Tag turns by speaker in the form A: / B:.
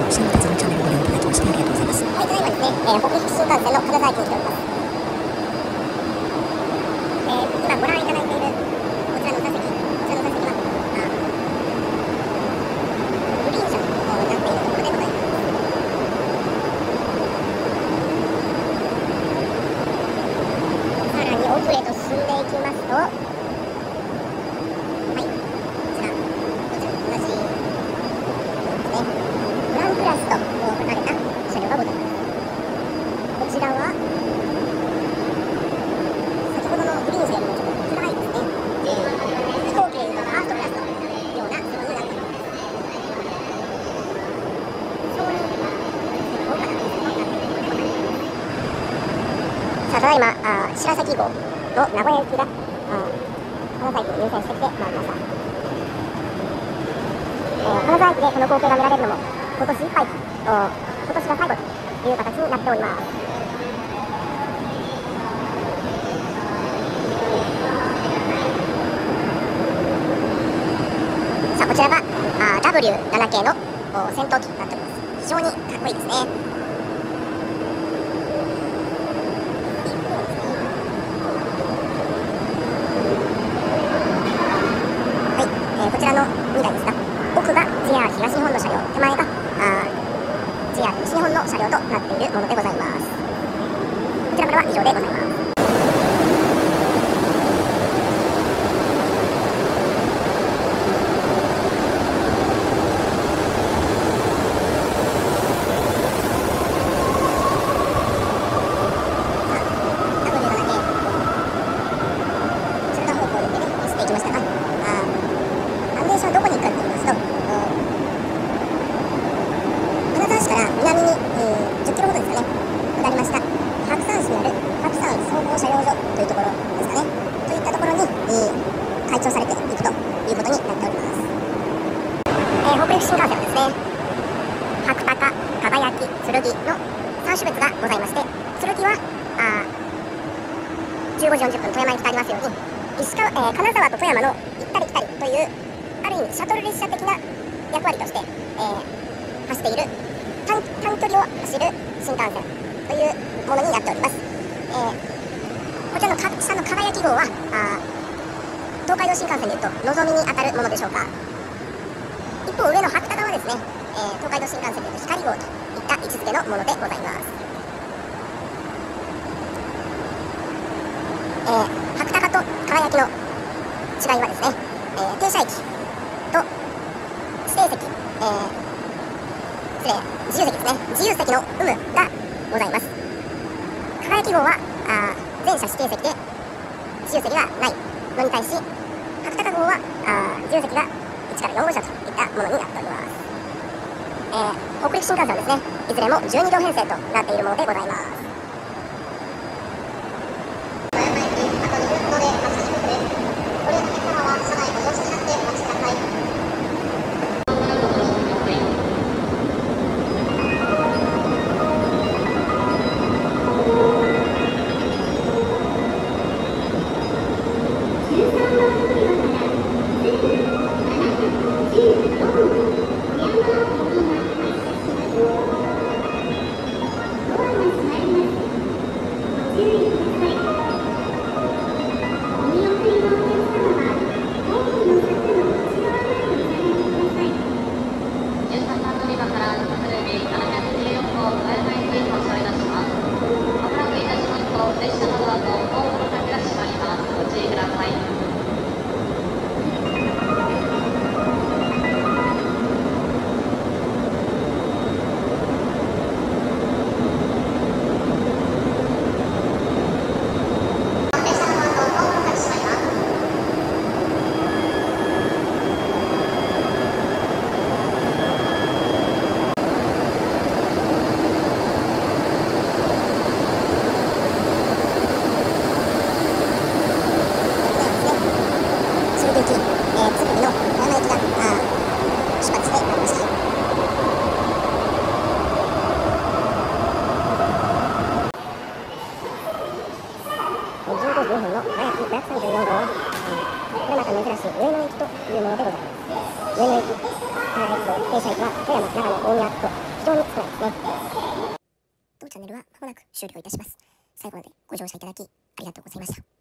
A: の下の2つのチャンネルをご覧いただきましてありがとうございます。
B: はい、ただいまですね、えー、北陸新幹線の金沢駅に来ております。えー、今ご覧いただいているこちらの座席、こちらの座席は、あグリーン車になっているところでございます。さらに奥へと進んでいきますと、はい、こちら、こちら同じですね、グラスと書かれた車両がございます。こちらは、先ほどのグリーン車よりもちょっと暗いですね。飛行機でいうとファーストクラスのような気分になっています。ます。さあ、ただいま、あ白崎号の名古屋行きが、あー金沢駅に入線してきてまいりました。えー金沢駅でこの光景が見られるのも今年いっぱいと、お今年が最後という形になっております。さあ、こちらがあ W7 系のお戦闘機になっております。非常にかっこいいですね。はい、えーこちらの2台ですが、奥が JR 東日本の車両、手前が日本の車両となっているものでございます。こちらからは以上でございます。鶴田方向でね、走っていきましたが、あーアンデーションはどこに行くかと言いますと、金沢市から南に、えー10キロほどですかね、下りました、白山市にある白山総合車両所というところですかね、といったところに、えー開庁されていくということになっております。えー北陸新幹線ですね、白鷹、輝き、剣の3種別がございまして、剣は、あ15時40分富山行きとありますように石川、えー金沢と富山の行ったり来たりというある意味シャトル列車的な役割として、えー走っている短距離を走る新幹線というものになっております、えーこちらの下の輝き号はあ東海道新幹線でいうとのぞみに当たるものでしょうか。一方上の白鷹はですね、えー東海道新幹線で光号といった位置づけのものでございます。えー、白鷹と輝きの違いはですね、えー停車駅と指定席、えー、失礼、自由席ですね、自由席の有無がございます。輝き号はあ全車指定席で自由席がないのに対し、白鷹号はあ自由席が1から4号車と。たものになっております。えー、北陸新幹線ですね、いずれも12両編成となっているものでございます。
C: ますと列車のドアとホームの扉が閉まります。ご注意ください。
B: 終電駅、えー、鶴見の富山駅があー出発してまいりました。15時2分の早き534号は、えーこれまた珍しい上野行きというものでございます。上野駅、えー鶴見の富山駅があー出発してまいりました。上野駅、停車駅は富山、長野、大宮と非常に少ないですね。当チャンネルはまもなく終了いたします。最後までご乗車いただきありがとうございました。